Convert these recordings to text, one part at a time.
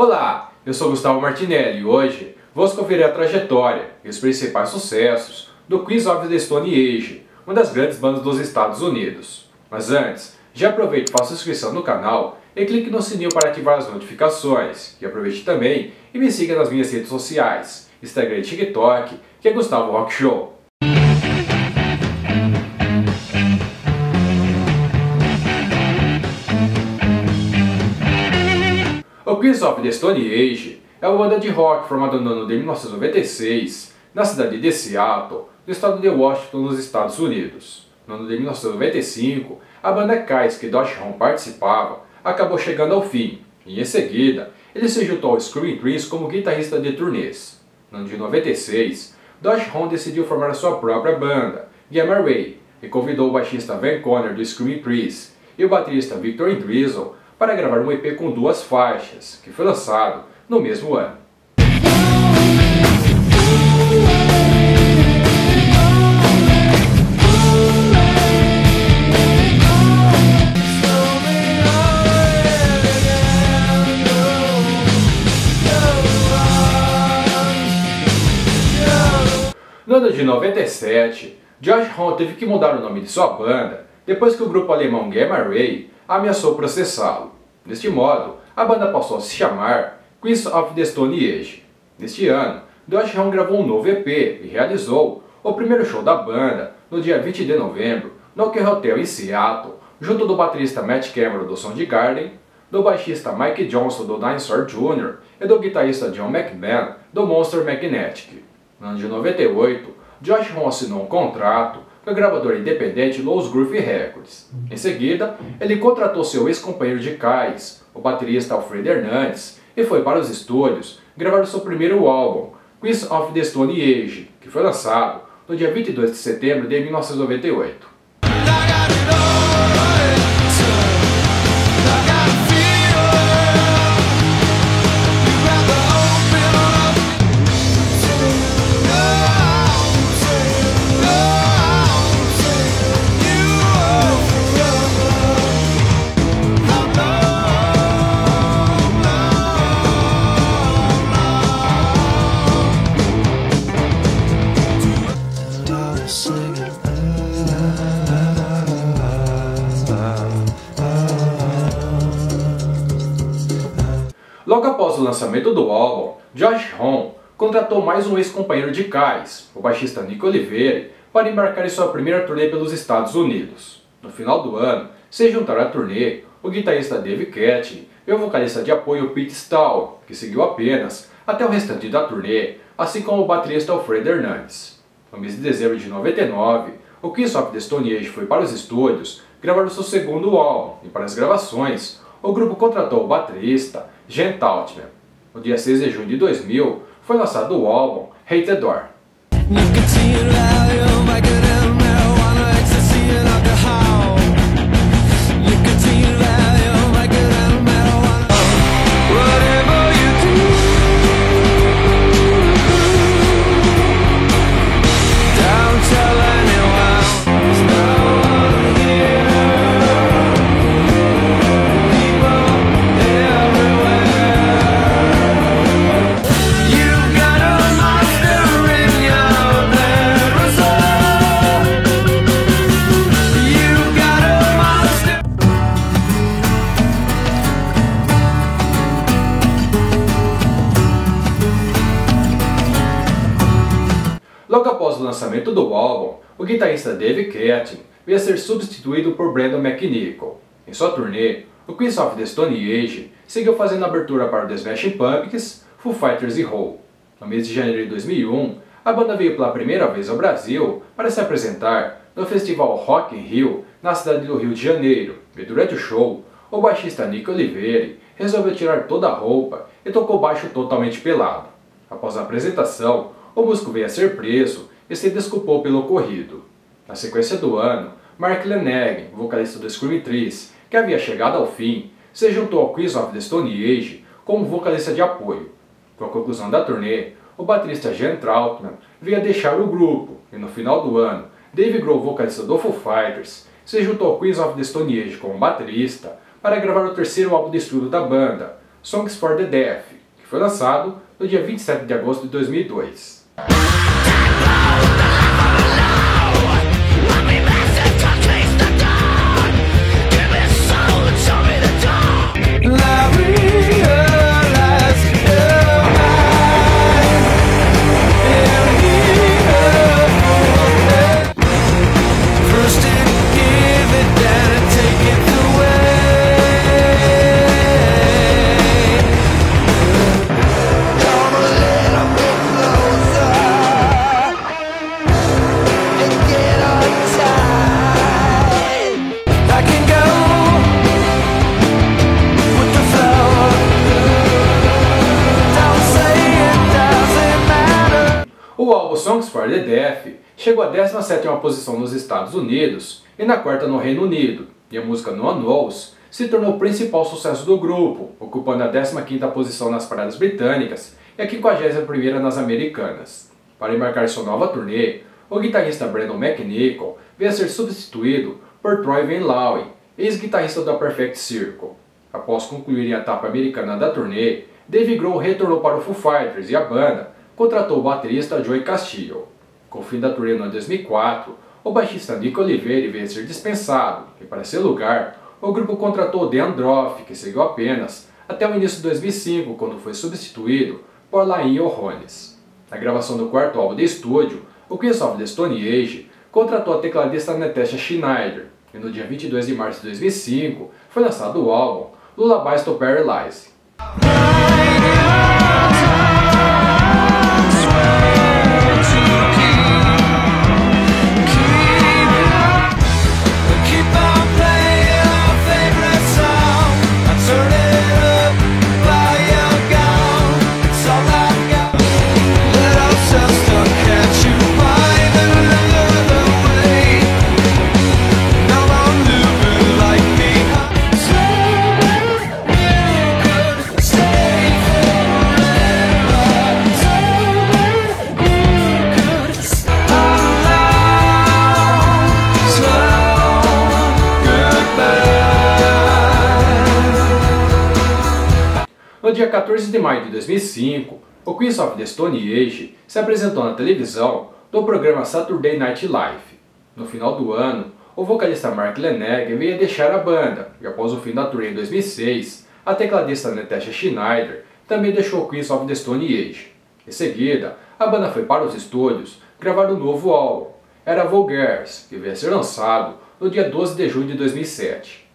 Olá, eu sou Gustavo Martinelli e hoje vamos conferir a trajetória e os principais sucessos do Queens of the Stone Age, uma das grandes bandas dos Estados Unidos. Mas antes, já aproveite e faça inscrição no canal e clique no sininho para ativar as notificações. E aproveite também e me siga nas minhas redes sociais, Instagram e TikTok, que é Gustavo Rock Show. O of the Stone Age é uma banda de rock formada no ano de 1996 na cidade de Seattle, no estado de Washington, nos Estados Unidos. No ano de 1995, a banda Kais que Dosh Ron participava acabou chegando ao fim, e em seguida ele se juntou ao Screaming Trees como guitarrista de turnês. No ano de 96, Dosh Ron decidiu formar a sua própria banda, Gamma Ray, e convidou o baixista Van Conner do Screaming Trees e o baterista Victor Drizzle para gravar um EP com duas faixas, que foi lançado no mesmo ano. No ano de 97, Josh Home teve que mudar o nome de sua banda depois que o grupo alemão Gamma Ray ameaçou processá-lo. Deste modo, a banda passou a se chamar Queens of the Stone Age. Neste ano, Josh Homme gravou um novo EP e realizou o primeiro show da banda no dia 20 de novembro no Oak Hotel em Seattle, junto do baterista Matt Cameron do Soundgarden, do baixista Mike Johnson do Dinosaur Jr. e do guitarrista John McMahon do Monster Magnetic. No ano de 98, Josh Homme assinou um contrato com a gravadora independente Lowe's Groove Records. Em seguida, ele contratou seu ex-companheiro de cais, o baterista Alfredo Hernandes, e foi para os estúdios gravar o seu primeiro álbum, Queens of the Stone Age, que foi lançado no dia 22 de setembro de 1998. Logo após o lançamento do álbum, Josh Homme contratou mais um ex-companheiro de cais, o baixista Nico Oliveira, para embarcar em sua primeira turnê pelos Estados Unidos. No final do ano, se juntaram à turnê o guitarrista Dave Catlin e o vocalista de apoio Pete Stahl, que seguiu apenas até o restante da turnê, assim como o baterista Alfredo Hernandes. No mês de dezembro de 99, o Kiss of the Stone Age foi para os estúdios gravar o seu segundo álbum, e para as gravações, o grupo contratou o baterista Gent Altman. No dia 6 de junho de 2000, foi lançado o álbum Hate the Door. Após o lançamento do álbum, o guitarrista Dave Catlin veio a ser substituído por Brandon McNichol. Em sua turnê, o Queens of the Stone Age seguiu fazendo abertura para The Smashing Pumpkins, Foo Fighters e Hole. No mês de janeiro de 2001, a banda veio pela primeira vez ao Brasil para se apresentar no festival Rock in Rio, na cidade do Rio de Janeiro, e durante o show, o baixista Nick Oliveira resolveu tirar toda a roupa e tocou baixo totalmente pelado. Após a apresentação, o músico veio a ser preso e se desculpou pelo ocorrido. Na sequência do ano, Mark Leneg, vocalista do Screaming Trees, que havia chegado ao fim, se juntou ao Queens of the Stone Age como vocalista de apoio. Com a conclusão da turnê, o baterista Jan Trautmann veio a deixar o grupo e no final do ano, Dave Grohl, vocalista do Foo Fighters, se juntou ao Queens of the Stone Age como baterista para gravar o terceiro álbum de estudo da banda, Songs for the Deaf, que foi lançado no dia 27 de agosto de 2002. O álbum Songs for the Deaf chegou à 17ª posição nos Estados Unidos e na quarta no Reino Unido, e a música No Knows se tornou o principal sucesso do grupo, ocupando a 15ª posição nas paradas britânicas e a 51ª nas americanas. Para embarcar sua nova turnê, o guitarrista Brandon McNichol veio a ser substituído por Troy Van Leeuwen, ex-guitarrista da Perfect Circle. Após concluírem a etapa americana da turnê, Dave Grohl retornou para o Foo Fighters e a banda contratou o baterista Joey Castillo. Com o fim da turnê no 2004, o baixista Nick Oliveira veio a ser dispensado e, para seu lugar, o grupo contratou Dan Droff, que seguiu apenas até o início de 2005, quando foi substituído por Lain O'Rones. Na gravação do quarto álbum de estúdio, o Queens of the Stone Age contratou a tecladista Natasha Schneider, e no dia 22 de março de 2005 foi lançado o álbum Lullabies to Paralyze. Dia 14 de maio de 2005, o Queens of the Stone Age se apresentou na televisão no programa Saturday Night Live. No final do ano, o vocalista Mark Leneg veio deixar a banda, e após o fim da turnê em 2006, a tecladista Natasha Schneider também deixou o Queens of the Stone Age. Em seguida, a banda foi para os estúdios gravar um novo álbum, Era Vulgares, que veio a ser lançado no dia 12 de junho de 2007.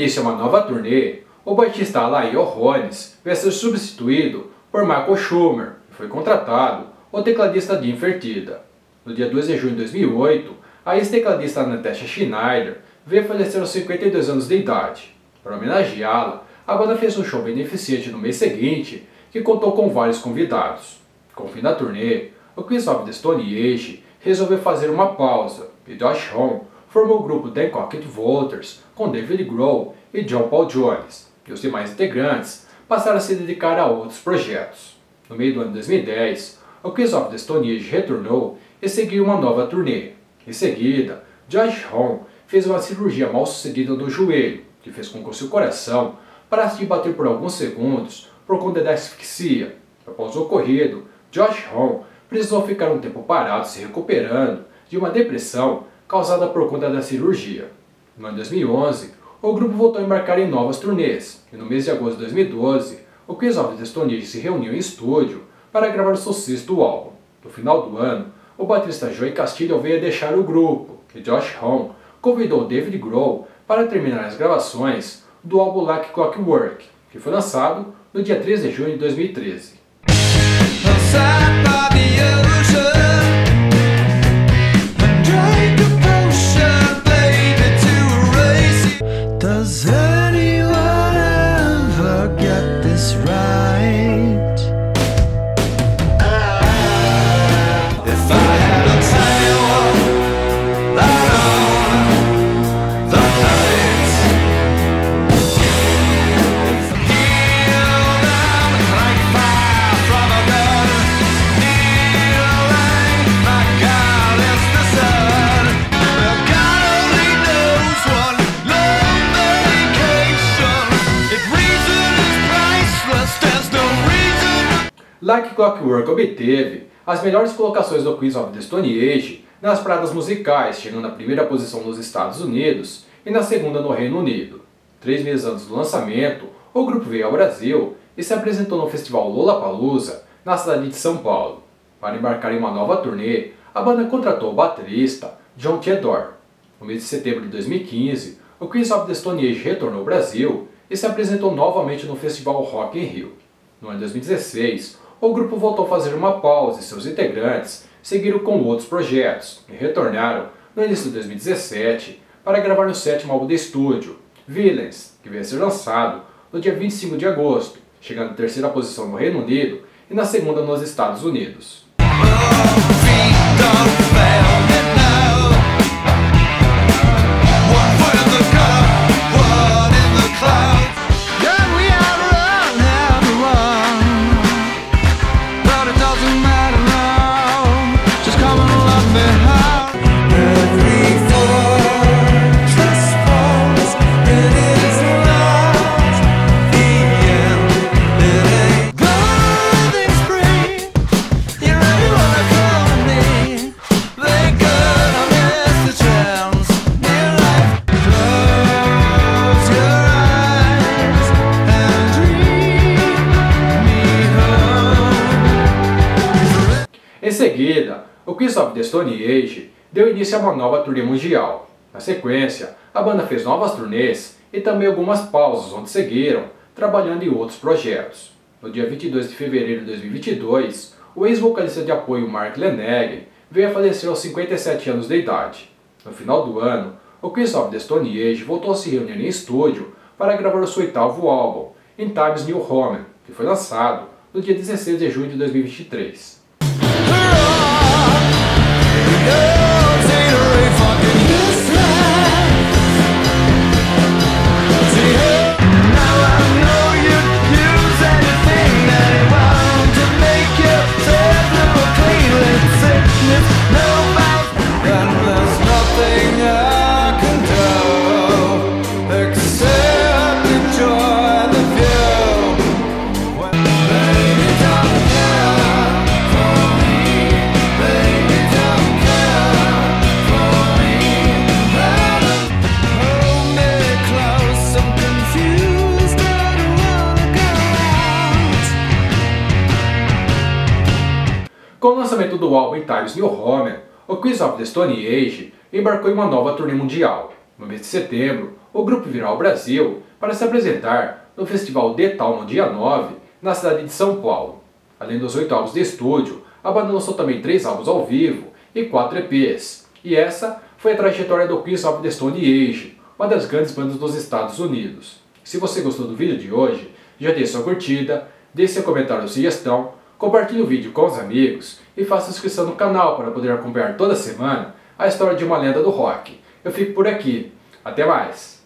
Início a uma nova turnê, o baixista Alain Rones vai ser substituído por Michael Schumer e foi contratado o tecladista Jim Fertida. No dia 2 de junho de 2008, a ex-tecladista Natasha Schneider veio falecer aos 52 anos de idade. Para homenageá-la, a banda fez um show beneficente no mês seguinte, que contou com vários convidados. Com o fim da turnê, o Queens of the Stone Age resolveu fazer uma pausa e Josh Homme formou o grupo The Cocked Voters com David Grohl e John Paul Jones, e os demais integrantes passaram a se dedicar a outros projetos. No meio do ano 2010, o Queens of the Stone Age retornou e seguiu uma nova turnê. Em seguida, Josh Homme fez uma cirurgia mal sucedida no joelho, que fez com que o seu coração parasse de bater por alguns segundos por conta da asfixia. Após o ocorrido, Josh Homme precisou ficar um tempo parado se recuperando de uma depressão causada por conta da cirurgia. No ano 2011, o grupo voltou a embarcar em novas turnês, e no mês de agosto de 2012, o Queens of the Stone Age se reuniu em estúdio para gravar o seu sexto álbum. No final do ano, o baterista Joey Castillo veio a deixar o grupo, e Josh Homme convidou David Grohl para terminar as gravações do álbum Like Clockwork, que foi lançado no dia 13 de junho de 2013. Like Clockwork obteve as melhores colocações do Queens of the Stone Age nas paradas musicais, chegando na primeira posição nos Estados Unidos e na segunda no Reino Unido. Três meses antes do lançamento, o grupo veio ao Brasil e se apresentou no festival Lollapalooza, na cidade de São Paulo. Para embarcar em uma nova turnê, a banda contratou o baterista John Theodore. No mês de setembro de 2015, o Queens of the Stone Age retornou ao Brasil e se apresentou novamente no festival Rock in Rio. No ano de 2016, o grupo voltou a fazer uma pausa e seus integrantes seguiram com outros projetos e retornaram no início de 2017 para gravar no sétimo álbum de estúdio, Villains, que veio a ser lançado no dia 25 de agosto, chegando em terceira posição no Reino Unido e na segunda nos Estados Unidos. Of the Stone Age deu início a uma nova turnê mundial. Na sequência, a banda fez novas turnês e também algumas pausas onde seguiram, trabalhando em outros projetos. No dia 22 de fevereiro de 2022, o ex-vocalista de apoio Mark Lenegg veio a falecer aos 57 anos de idade. No final do ano, o Queens of the Stone Age voltou a se reunir em estúdio para gravar o seu oitavo álbum, In Times New Roman, que foi lançado no dia 16 de junho de 2023. Com Times New Roman, o Queens of the Stone Age embarcou em uma nova turnê mundial. No mês de setembro, o grupo virá ao Brasil para se apresentar no Festival Town no dia 9, na cidade de São Paulo. Além dos oito álbuns de estúdio, a banda lançou também três álbuns ao vivo e quatro EPs. E essa foi a trajetória do Queens of the Stone Age, uma das grandes bandas dos Estados Unidos. Se você gostou do vídeo de hoje, já deixe sua curtida, deixe seu comentário ou sugestão, Compartilhe o vídeo com os amigos e faça inscrição no canal para poder acompanhar toda semana a história de uma lenda do rock. Eu fico por aqui. Até mais!